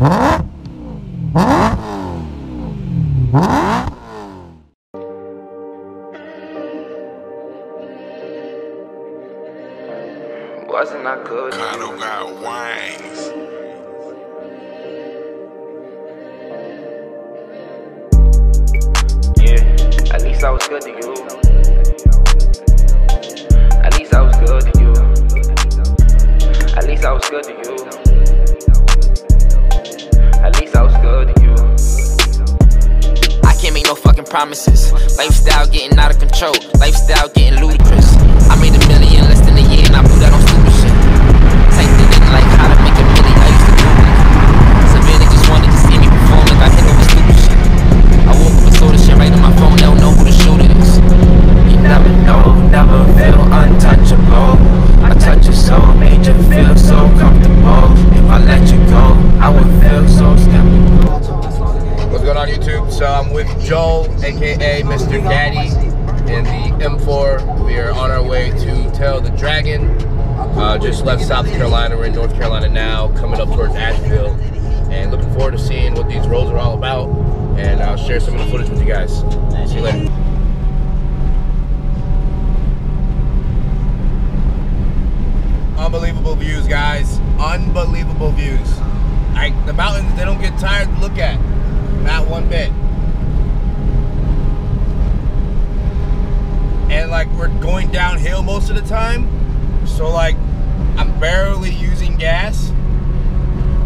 Wasn't I good? Kano got wings. Yeah, at least I was good to you. At least I was good to you. At least I was good to you. Promises. Lifestyle getting out of control. Lifestyle getting ludicrous. I made a Mr. Daddy, in the M4. We are on our way to Tail the Dragon. Uh, just left South Carolina. We're in North Carolina now, coming up towards Asheville. And looking forward to seeing what these roads are all about. And I'll share some of the footage with you guys. See you later. Unbelievable views, guys. Unbelievable views. I, the mountains, they don't get tired to look at. Not one bit. And like we're going downhill most of the time. So like I'm barely using gas.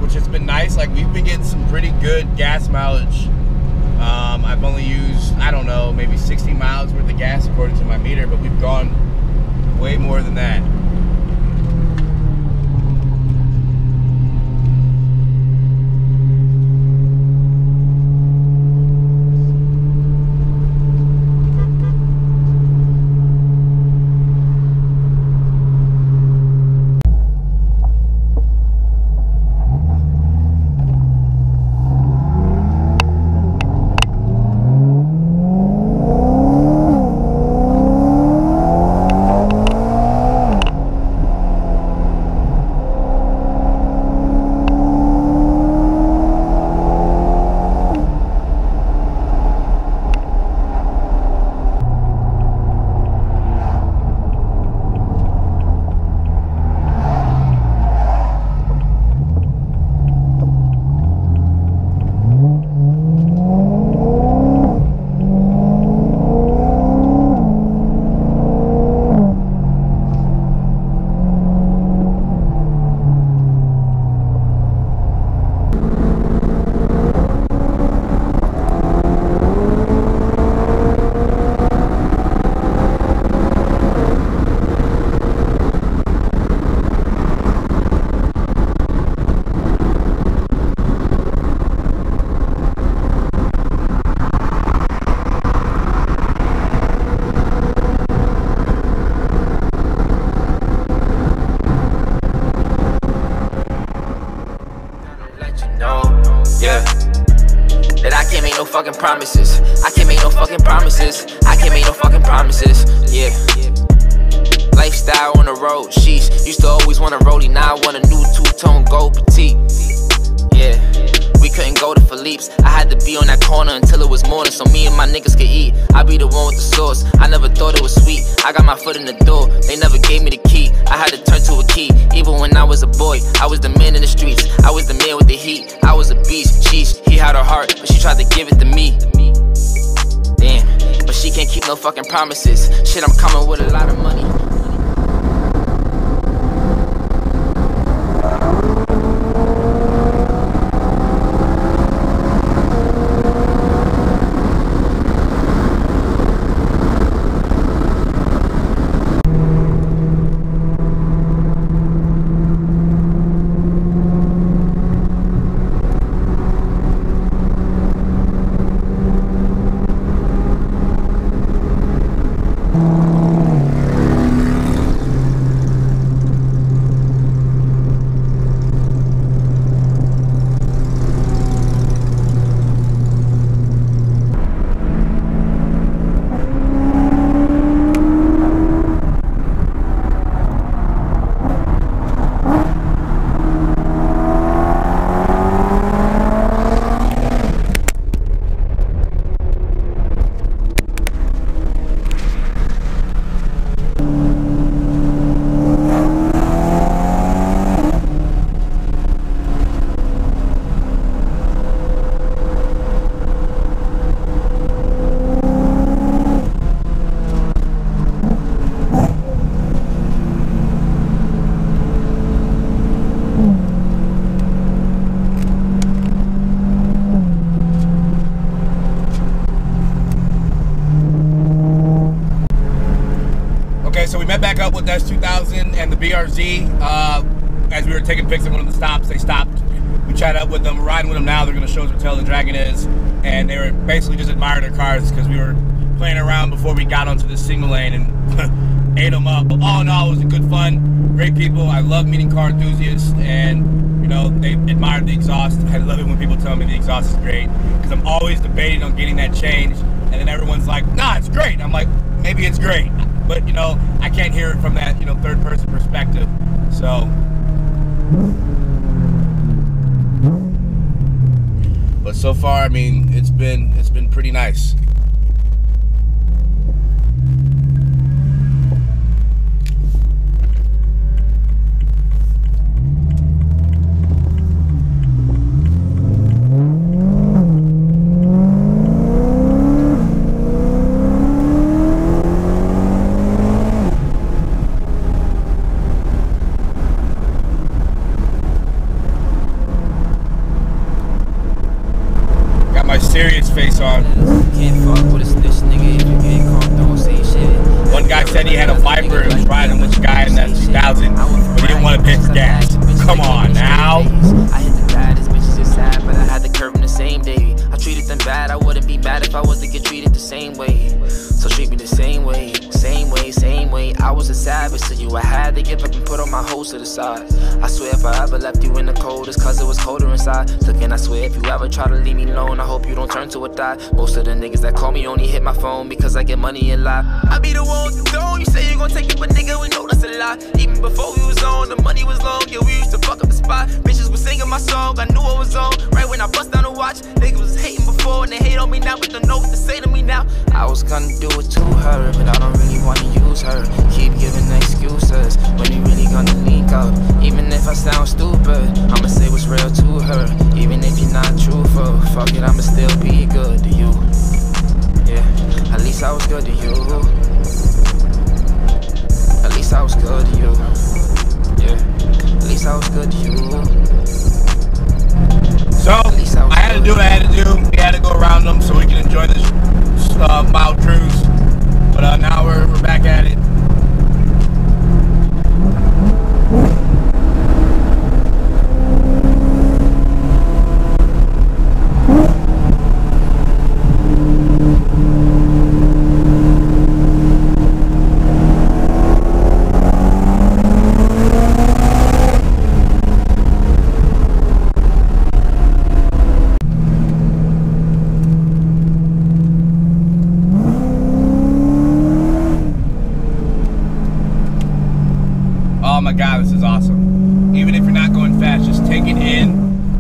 Which has been nice. Like we've been getting some pretty good gas mileage. Um, I've only used, I don't know, maybe 60 miles worth of gas according to my meter, but we've gone way more than that. let you know, yeah. That I can't make no fucking promises. I can't make no fucking promises. I can't make no fucking promises, yeah. Lifestyle on the road, sheesh. Used to always want a rollie, now I want a new two-tone gold petite, yeah. We couldn't go to Philippe's. I had to be on that corner until it was morning so me and my niggas could eat. I be the one with the sauce. I never thought it was sweet. I got my foot in the door. They never gave me the key. I had to turn to a key. Even when I was a boy, I was the man in the streets. I was the man with the heat. I was a beast. Sheesh, he had her heart, but she tried to give it to me. Damn, but she can't keep no fucking promises. Shit, I'm coming with a lot of money. With the S2000 and the BRZ. Uh, as we were taking pics at one of the stops, they stopped. We chatted up with them, we're riding with them now. They're going to show us what Tail the Dragon is. And they were basically just admiring their cars because we were playing around before we got onto the signal lane and ate them up. But all in all, it was a good fun. Great people. I love meeting car enthusiasts and you know, they admired the exhaust. I love it when people tell me the exhaust is great because I'm always debating on getting that changed. And then everyone's like, nah, it's great. I'm like, maybe it's great. But, you know, I can't hear it from that, you know, third person perspective. So. But so far, I mean, it's been it's been pretty nice. Got my serious face on. Can't fuck with a snitch, nigga. If you get caught, don't say shit. One guy said he had a Viper and was riding with a guy in that 2000, but he didn't want to pitch gas. Come on now. I hit the baddest bitches just sad, but I had the curve in the same day. I treated them bad, I wouldn't be mad if I was to get treated the same way. So treat me the same way, same way, same way. I was a savage to you, I had to give up and put all my hoes to the side. I swear if I ever left you in the cold, it's cause it was colder inside. Look, and I swear if you ever try to leave me alone, I hope you don't turn to a thought. Most of the niggas that call me only hit my phone because I get money and lie. I be the one with the throne, you say you gon' take it, but nigga, we know that's a lie. Even before we was on, the money was long, yeah, we used to fuck up the spot. Bitches was singing my song, I knew I was on. Right when I bust down the watch, niggas was hating before and they hate on me now, but don't know what to say to me now. I was gonna do it to her, but I don't really wanna use her. Keep giving excuses when we really gonna link up. Even if I sound stupid, I'ma say what's real to her. Even if you're not truthful, fuck it, I'ma still be good to you. Yeah, at least I was good to you. At least I was good to you. Yeah,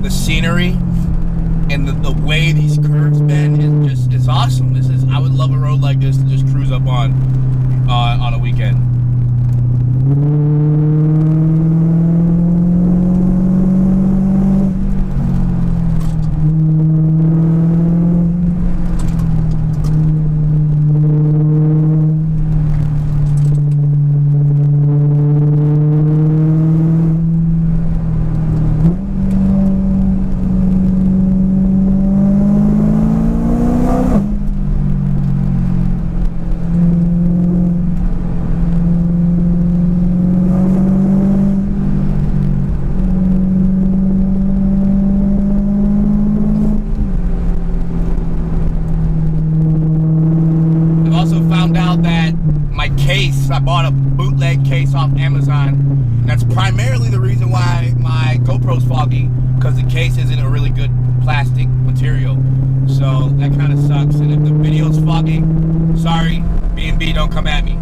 the scenery and the, the way these curves bend is just it's awesome. This is I would love a road like this to just cruise up on uh, on a weekend. I've also found out that my case, I bought a bootleg case off Amazon. That's primarily the reason why my GoPro's foggy, because the case isn't a really good plastic material. So that kind of sucks. And if the video's foggy, sorry, B&B, don't come at me.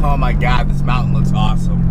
Oh my god, this mountain looks awesome.